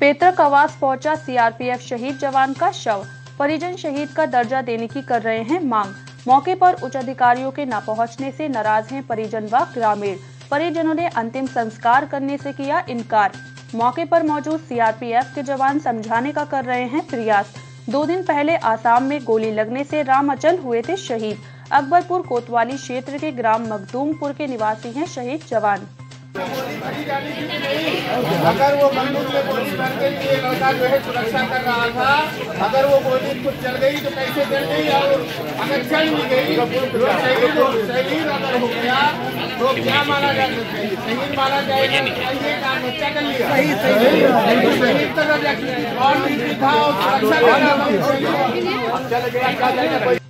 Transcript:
पेतरक आवास पहुँचा सीआरपीएफ शहीद जवान का शव। परिजन शहीद का दर्जा देने की कर रहे हैं मांग। मौके पर उच्च अधिकारियों के न पहुँचने से नाराज़ हैं परिजन व ग्रामीण। परिजनों ने अंतिम संस्कार करने से किया इनकार। मौके पर मौजूद सीआरपीएफ के जवान समझाने का कर रहे हैं प्रयास। दो दिन पहले आसाम में गोली लगने से राम अचल हुए थे शहीद। अकबरपुर कोतवाली क्षेत्र के ग्राम मखदूमपुर के निवासी हैं शहीद जवान। अगर वो बंदूक में गोली भर के लिए लड़का जो है सुरक्षा कर रहा था अगर वो गोली खुद चल गई तो कैसे चल गई और अगर चल भी गई तो शहीद अगर हो गया तो क्या माना चाहिए शहीद माना जाएगा ये काम बच्चा कर लिया। तो शहीद तो और ड्यूटी और सुरक्षा कर रहा था